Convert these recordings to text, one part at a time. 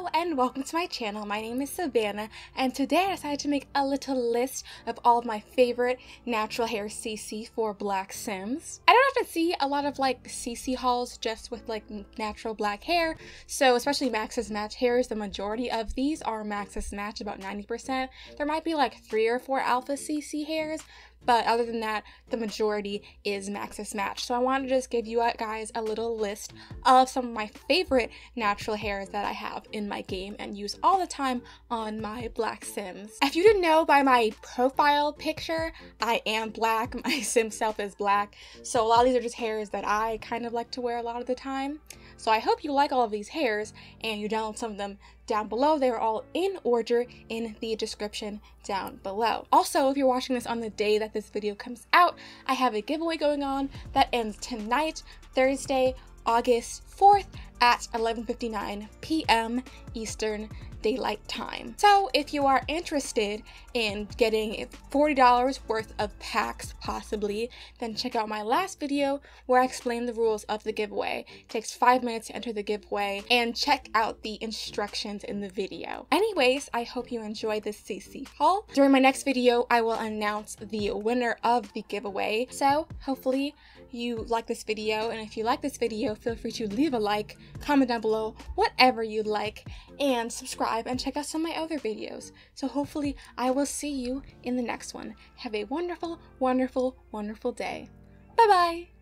Hello and welcome to my channel. My name is Savannah and today I decided to make a little list of all of my favorite natural hair CC for black sims. I don't often see a lot of like CC hauls just with like natural black hair, so especially Maxis Match hairs, the majority of these are Maxis Match, about 90%. There might be like three or four Alpha CC hairs, but other than that, the majority is Maxis Match. So I want to just give you guys a little list of some of my favorite natural hairs that I have in my game and use all the time on my Black Sims. If you didn't know by my profile picture, I am black. My sim self is black. So a lot of these are just hairs that I kind of like to wear a lot of the time. So I hope you like all of these hairs and you download some of them down below. They are all in order in the description down below. Also, if you're watching this on the day that this video comes out, I have a giveaway going on that ends tonight, Thursday, August 4th at 11:59 p.m. Eastern Daylight Time. So if you are interested in getting $40 worth of packs possibly, then check out my last video where I explain the rules of the giveaway. It takes 5 minutes to enter the giveaway and check out the instructions in the video. Anyways, I hope you enjoy this CC haul. During my next video, I will announce the winner of the giveaway. So hopefully you like this video and if you like this video, feel free to leave a like, comment down below whatever you'd like, and subscribe and check out some of my other videos. So hopefully I will see you in the next one. Have a wonderful, wonderful, wonderful day. Bye-bye!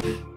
You